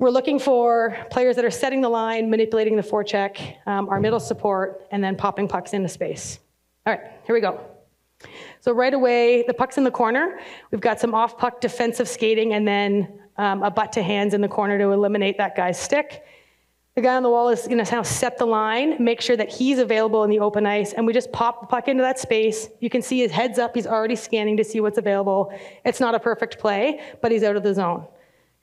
We're looking for players that are setting the line, manipulating the forecheck, um, our middle support, and then popping pucks into space. All right, here we go. So right away, the puck's in the corner. We've got some off puck defensive skating and then um, a butt to hands in the corner to eliminate that guy's stick. The guy on the wall is going to set the line, make sure that he's available in the open ice, and we just pop the puck into that space. You can see his head's up. He's already scanning to see what's available. It's not a perfect play, but he's out of the zone.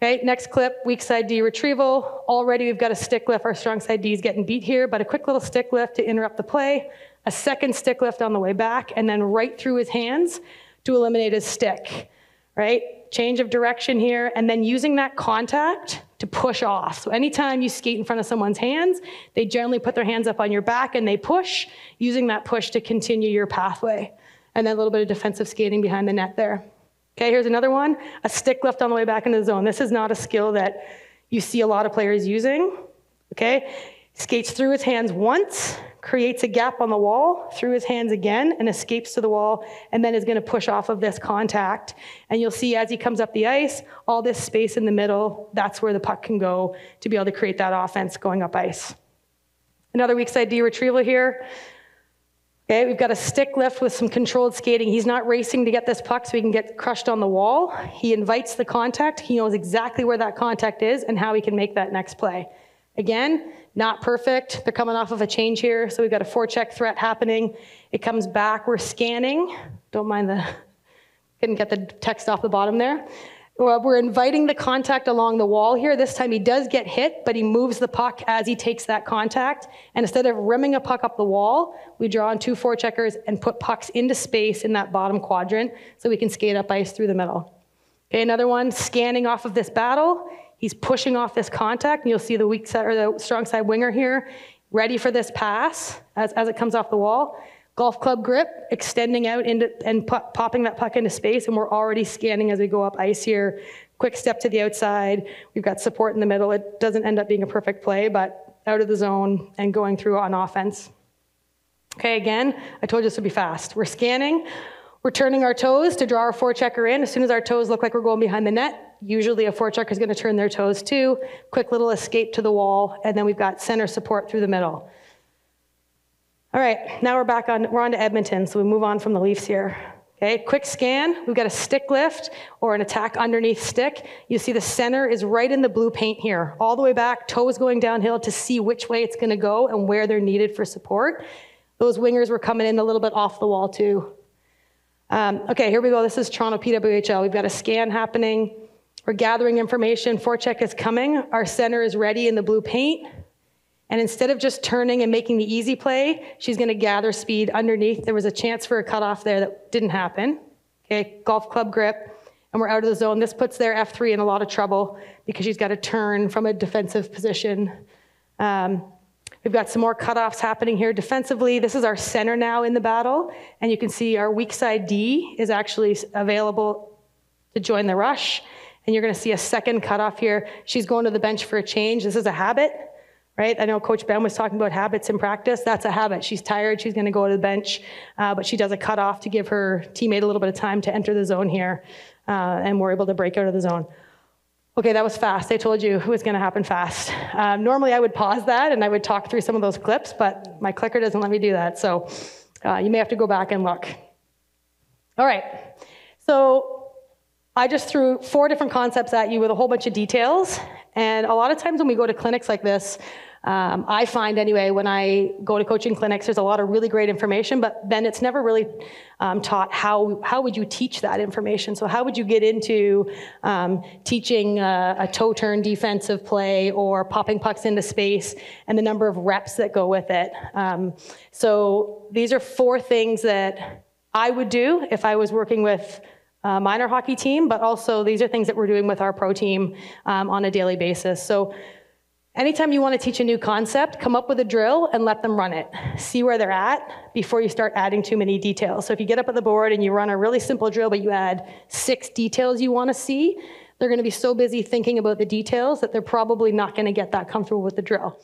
Okay, next clip, weak side D retrieval. Already we've got a stick lift. Our strong side D is getting beat here, but a quick little stick lift to interrupt the play, a second stick lift on the way back, and then right through his hands to eliminate his stick, right? Change of direction here, and then using that contact to push off. So anytime you skate in front of someone's hands, they generally put their hands up on your back and they push, using that push to continue your pathway. And then a little bit of defensive skating behind the net there. Okay, here's another one, a stick lift on the way back into the zone. This is not a skill that you see a lot of players using. Okay, skates through his hands once, creates a gap on the wall, through his hands again, and escapes to the wall, and then is going to push off of this contact. And you'll see as he comes up the ice, all this space in the middle, that's where the puck can go to be able to create that offense going up ice. Another weak side D retrieval here. Okay, we've got a stick lift with some controlled skating. He's not racing to get this puck so he can get crushed on the wall. He invites the contact. He knows exactly where that contact is and how he can make that next play. Again, not perfect. They're coming off of a change here, so we've got a forecheck threat happening. It comes back. We're scanning. Don't mind the, couldn't get the text off the bottom there. Well, we're inviting the contact along the wall here. This time he does get hit, but he moves the puck as he takes that contact. And instead of rimming a puck up the wall, we draw on two forecheckers and put pucks into space in that bottom quadrant so we can skate up ice through the middle. Okay, another one, scanning off of this battle. He's pushing off this contact, and you'll see the weak side or the strong side winger here, ready for this pass as, as it comes off the wall golf club grip, extending out into and popping that puck into space, and we're already scanning as we go up ice here. Quick step to the outside. We've got support in the middle. It doesn't end up being a perfect play, but out of the zone and going through on offense. Okay, again, I told you this would be fast. We're scanning. We're turning our toes to draw our forechecker in. As soon as our toes look like we're going behind the net, usually a forechecker is going to turn their toes too. Quick little escape to the wall, and then we've got center support through the middle. All right, now we're back on, we're on to Edmonton, so we move on from the Leafs here. Okay, quick scan. We've got a stick lift or an attack underneath stick. You see the center is right in the blue paint here, all the way back, toes going downhill to see which way it's going to go and where they're needed for support. Those wingers were coming in a little bit off the wall too. Um, okay, here we go. This is Toronto PWHL. We've got a scan happening. We're gathering information. Forecheck is coming. Our center is ready in the blue paint. And instead of just turning and making the easy play, she's going to gather speed underneath. There was a chance for a cutoff there that didn't happen. Okay, golf club grip, and we're out of the zone. This puts their F3 in a lot of trouble because she's got to turn from a defensive position. Um, we've got some more cutoffs happening here defensively. This is our center now in the battle, and you can see our weak side D is actually available to join the rush. And you're going to see a second cutoff here. She's going to the bench for a change. This is a habit right? I know Coach Ben was talking about habits in practice. That's a habit. She's tired. She's going to go to the bench, uh, but she does a cutoff to give her teammate a little bit of time to enter the zone here, uh, and we're able to break out of the zone. Okay, that was fast. I told you it was going to happen fast. Um, normally, I would pause that and I would talk through some of those clips, but my clicker doesn't let me do that. So uh, you may have to go back and look. All right. So I just threw four different concepts at you with a whole bunch of details. And a lot of times when we go to clinics like this, um, I find anyway, when I go to coaching clinics, there's a lot of really great information, but then it's never really um, taught how, how would you teach that information. So how would you get into um, teaching a, a, toe turn defensive play or popping pucks into space and the number of reps that go with it. Um, so these are four things that I would do if I was working with a minor hockey team, but also these are things that we're doing with our pro team um, on a daily basis. So Anytime you want to teach a new concept, come up with a drill and let them run it. See where they're at before you start adding too many details. So if you get up at the board and you run a really simple drill, but you add six details you want to see, they're going to be so busy thinking about the details that they're probably not going to get that comfortable with the drill.